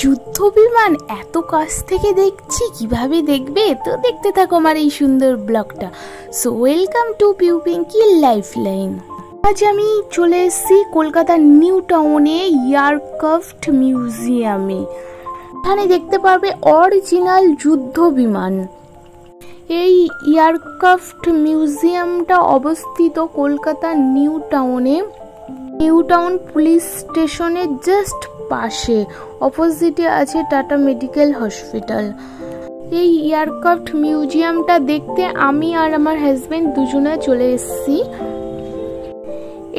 যুদ্ধ বিমান এত কাছ থেকে দেখছি, কীভাবে দেখবে? তো দেখতে থাকো আমার এই সুন্দর ব্লগটা। So welcome to Piu Pinki life line আজ আমি চলে এসেছি কলকাতার নিউ টাউনে ইয়ারক্রাফট মিউজিয়ামে। এখানে দেখতে পারবে অরিজিনাল যুদ্ধ বিমান এই এয়ারক্রাফট মিউজিয়ামটা অবস্থিত কলকাতার নিউ টাউনে। নিউ টাউন পুলিশ স্টেশনের জাস্ট পাশে। অপোজিটে আছে টাটা মেডিকেল হসপিটাল। এই এয়ারক্রাফট মিউজিয়ামটা দেখতে আমি আর আমার হাজব্যান্ড দুজনে চলে এসেছি।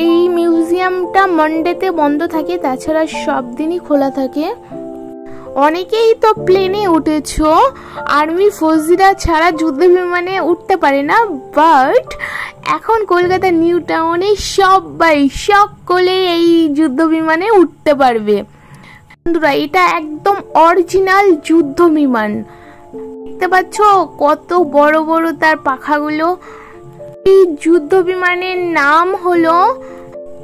এই মিউজিয়ামটা মানডেতে বন্ধ থাকে, তাছাড়া সব দিনই খোলা থাকে। অনেকেই তো প্লেনে উঠেছ। আর্মি ফৌজিরা ছাড়া যুদ্ধ বিমানে উঠতে পারে না বাট এখন কলকাতা নিউ টাউনে সবাই সকলে এই যুদ্ধ বিমানে উঠতে পারবে। বন্ধুরা, এটা একদম অরিজিনাল যুদ্ধ বিমান দেখতে পাচ্ছ কত বড় বড় তার পাখাগুলো। এই যুদ্ধ বিমানের নাম হলো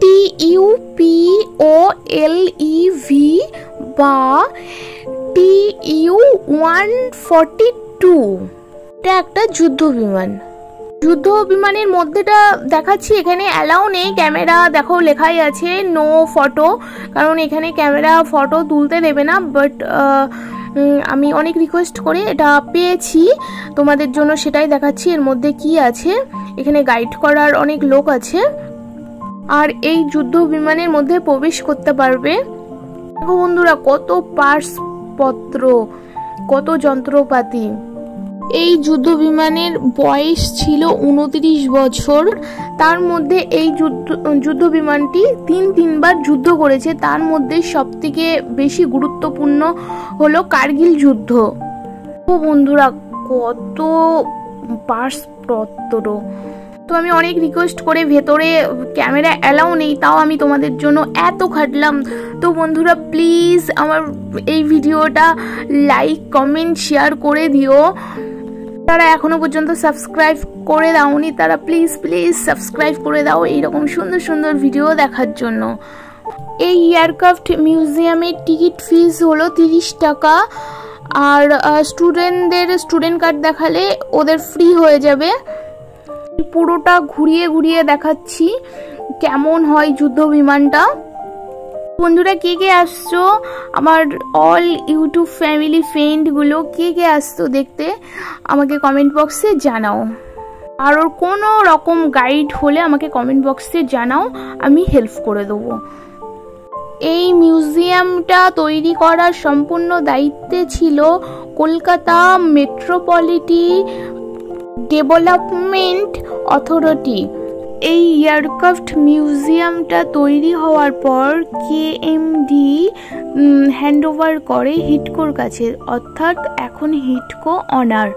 T U P O L E V বা T U one forty two. এটা একটা যুদ্ধ বিমান যুদ্ধ বিমানের মধ্যেটা দেখাচ্ছি। এখানে অ্যালাউ নেই। ক্যামেরা দেখো লেখাই আছে নো ফটো কারণ এখানে ক্যামেরা ফটো তুলতে দেবে না। বাট আমি অনেক রিকোয়েস্ট করে এটা পেয়েছি। তোমাদের জন্য সেটাই দেখাচ্ছি। এর মধ্যে কি আছে? এখানে গাইড করার অনেক লোক আছে। আর এই যুদ্ধ বিমানের মধ্যে প্রবেশ করতে পারবে। বন্ধুরা, কত পার্স পত্র, কত যন্ত্রপাতি। এই যুদ্ধ বিমানের বয়স ছিল উনত্রিশ বছর। তার মধ্যে এই যুদ্ধ যুদ্ধ বিমানটি তিন তিনবার যুদ্ধ করেছে। তার মধ্যে সবথেকে বেশি গুরুত্বপূর্ণ হলো কার্গিল যুদ্ধ। ও বন্ধুরা, কত পার্স পত্র তো আমি অনেক রিকোয়েস্ট করে ভেতরে ক্যামেরা অ্যালাউ নেই, তাও আমি তোমাদের জন্য এত খাটলাম। তো বন্ধুরা প্লিজ আমার এই ভিডিওটা লাইক কমেন্ট শেয়ার করে দিও। তারা এখনও পর্যন্ত সাবস্ক্রাইব করে দাওনি, তারা প্লিজ প্লিজ সাবস্ক্রাইব করে দাও এইরকম সুন্দর সুন্দর ভিডিও দেখার জন্য। এই এয়ারক্রাফট মিউজিয়ামের টিকিট ফিস হলো তিরিশ টাকা, আর স্টুডেন্টদের স্টুডেন্ট কার্ড দেখালে ওদের ফ্রি হয়ে যাবে। পুরোটা ঘুরিয়ে ঘুরিয়ে দেখাচ্ছি, কেমন হয় যুদ্ধ বিমানটা। বন্ধুরা, কে কে আসছো? আমার অল ইউটিউব ফ্যামিলি ফ্রেন্ডগুলো কে কে আসতো দেখতে? আমাকে কমেন্ট বক্সে জানাও। আর ওর কোনো রকম গাইড হলে আমাকে কমেন্ট বক্সে জানাও, আমি হেল্প করে দেবো। এই মিউজিয়ামটা তৈরি করার সম্পূর্ণ দায়িত্বে ছিল কলকাতা মেট্রোপলিটি ডেভেলপমেন্ট অথরিটি এই এয়ারক্রাফট মিউজিয়ামটা তৈরি হওয়ার পর কে এমডি হ্যান্ডওভার করে হিটকোর কাছে, অর্থাৎ এখন হিটকো অনার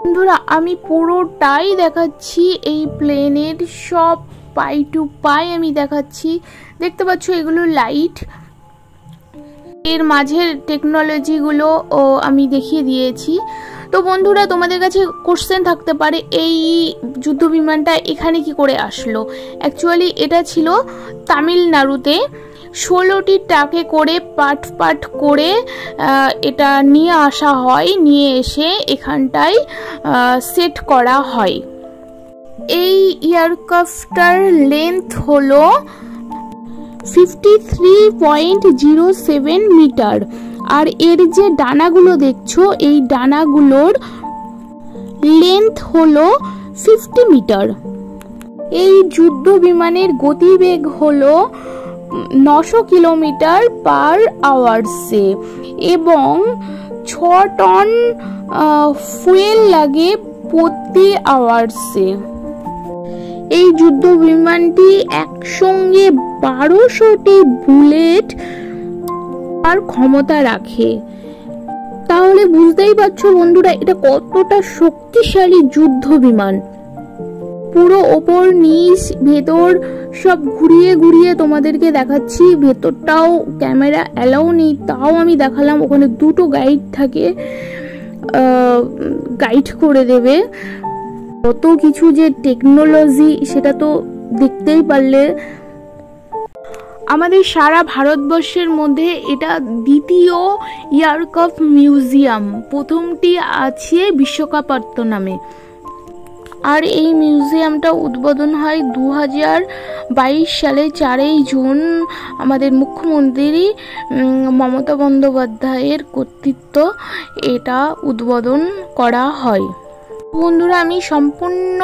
বন্ধুরা, আমি পুরোটাই দেখাচ্ছি এই প্লেনের সব পাই টু পাই আমি দেখাচ্ছি। দেখতে পাচ্ছ এগুলো লাইটের মাঝের টেকনোলজিগুলো ও আমি দেখিয়ে দিয়েছি। তো বন্ধুরা, তোমাদের কাছে কোশ্চেন থাকতে পারে, এই যুদ্ধ বিমানটা এখানে কি করে আসলো? অ্যাকচুয়ালি এটা ছিল তামিলনাড়ুতে ষোলোটি ট্রাকে করে পাট পাট করে এটা নিয়ে আসা হয়, নিয়ে এসে এখানটায় সেট করা হয়। এই এয়ারক্রাফটার লেন্থ হলো fifty three point zero seven metre আর এর যে ডানাগুলো দেখছ, এই ডানাগুলোর লেন্থ হলো ফিফটি মিটার এই যুদ্ধ বিমানের গতিবেগ হলো নশো কিলোমিটার পার আওয়ার্সে এবং ছ টন ফুয়েল লাগে প্রতি আওয়ার্সে। এই যুদ্ধ বিমানটি একসঙ্গে বারোশোটি বুলেট আর ক্ষমতা রাখে। তাহলে বুঝতেই পারছ বন্ধুরা, এটা কতটা শক্তিশালী যুদ্ধ বিমান। পুরো ওপর, নিচ, ভেতর সব ঘুরিয়ে ঘুরিয়ে তোমাদেরকে দেখাচ্ছি। ভেতরটাও ক্যামেরা অ্যালাউ নেই, তাও আমি দেখালাম। ওখানে দুটো গাইড থাকে গাইড করে দেবে। কত কিছু যে টেকনোলজি, সেটা তো দেখতেই পারলে। আমাদের সারা ভারতবর্ষের মধ্যে এটা দ্বিতীয় ইয়ারকাপ মিউজিয়াম। প্রথমটি আছে বিশ্বকাপাত্ম নামে আর এই মিউজিয়ামটা উদ্বোধন হয় দু হাজার বাইশ সালে চারই জুন আমাদের মুখ্যমন্ত্রী মমতা বন্দ্যোপাধ্যায়ের কর্তৃত্ব এটা উদ্বোধন করা হয়। বন্ধুরা, আমি সম্পূর্ণ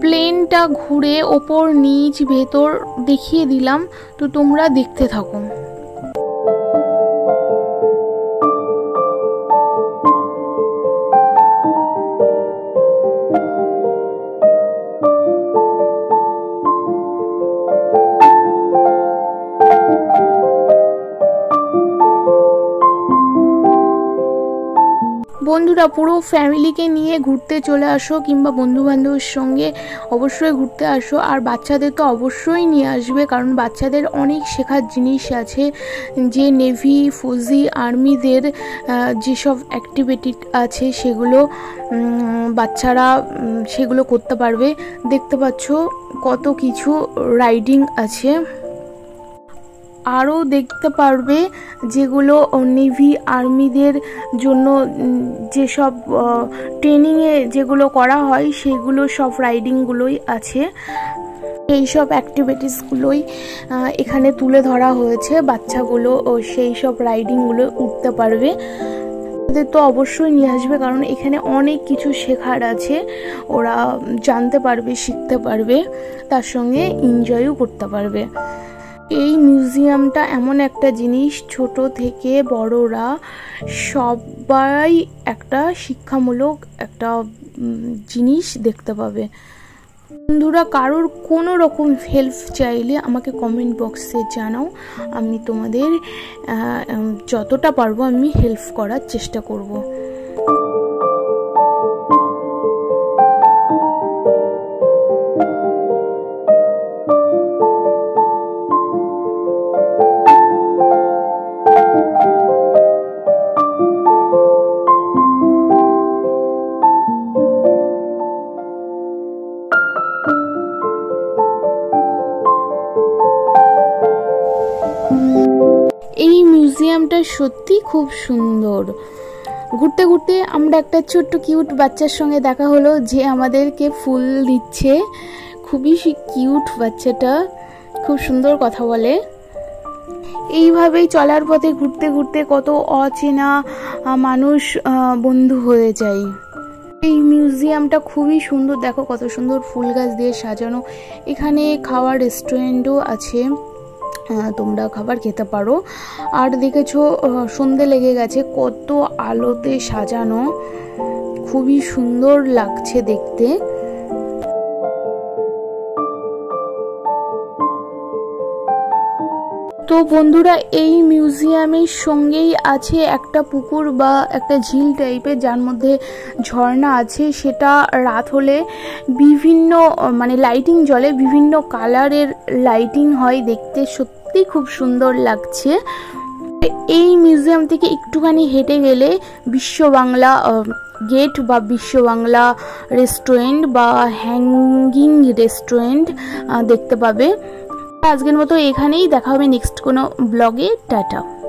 প্লেনটা ঘুরে ওপর নিচ ভেতর দেখিয়ে দিলাম। তো তোমরা দেখতে থাকো। বন্ধুরা, পুরো ফ্যামিলিকে নিয়ে ঘুরতে চলে আসো কিংবা বন্ধু বান্ধবের সঙ্গে অবশ্যই ঘুরতে আসো। আর বাচ্চাদের তো অবশ্যই নিয়ে আসবে, কারণ বাচ্চাদের অনেক শেখার জিনিস আছে। যে নেভি ফৌজি আর্মিদের যেসব অ্যাক্টিভিটি আছে সেগুলো বাচ্চারা সেগুলো করতে পারবে। দেখতে পাচ্ছ কত কিছু রাইডিং আছে। আরও দেখতে পারবে যেগুলো নেভি আর্মিদের জন্য যেসব ট্রেনিংয়ে যেগুলো করা হয় সেগুলো সব রাইডিংগুলোই আছে। এই সব অ্যাক্টিভিটিসগুলোই এখানে তুলে ধরা হয়েছে বাচ্চাগুলো সেই সব রাইডিংগুলো উঠতে পারবে। তো অবশ্যই নিয়ে আসবে কারণ এখানে অনেক কিছু শেখার আছে। ওরা জানতে পারবে, শিখতে পারবে, তার সঙ্গে এনজয়ও করতে পারবে। এই মিউজিয়ামটা এমন একটা জিনিস, ছোট থেকে বড়রা সবাই একটা শিক্ষামূলক একটা জিনিস দেখতে পাবে। বন্ধুরা, কারোর কোনো রকম হেল্প চাইলে আমাকে কমেন্ট বক্সে জানাও। আমি তোমাদের যতটা পারব আমি হেল্প করার চেষ্টা করব। এই মিউজিয়ামটা সত্যি খুব সুন্দর। ঘুরতে ঘুরতে আমরা একটা ছোট্ট কিউট বাচ্চার সঙ্গে দেখা হলো যে আমাদেরকে ফুল দিচ্ছে। খুবই কিউট বাচ্চাটা, খুব সুন্দর কথা বলে। এইভাবেই চলার পথে ঘুরতে ঘুরতে কত অচেনা মানুষ বন্ধু হয়ে যায় এই মিউজিয়ামটা খুবই সুন্দর, দেখো কত সুন্দর ফুল গাছ দিয়ে সাজানো। এখানে খাওয়ার রেস্টুরেন্টও আছে। তোমরা খাবার খেতে পারো। আর দেখেছ সন্ধে লেগে গেছে, কত আলোতে সাজানো। খুবই সুন্দর লাগছে দেখতে। তো বন্ধুরা, এই মিউজিয়ামের সঙ্গেই আছে একটা পুকুর বা একটা ঝিল টাইপের, যার মধ্যে ঝর্ণা আছে। সেটা রাত হলে বিভিন্ন মানে লাইটিং জলে বিভিন্ন কালারের লাইটিং হয় দেখতে সত্যি। খুব সুন্দর লাগছে। এই মিউজিয়াম থেকে একটুখানি হেঁটে গেলে বিশ্ব বাংলা গেট বা বিশ্ব বাংলা রেস্টুরেন্ট বা হ্যাঙ্গিং রেস্টুরেন্ট দেখতে পাবে। আজকের মতো এখানেই দেখা হবে নেক্সট কোনো ব্লগে। টাটা।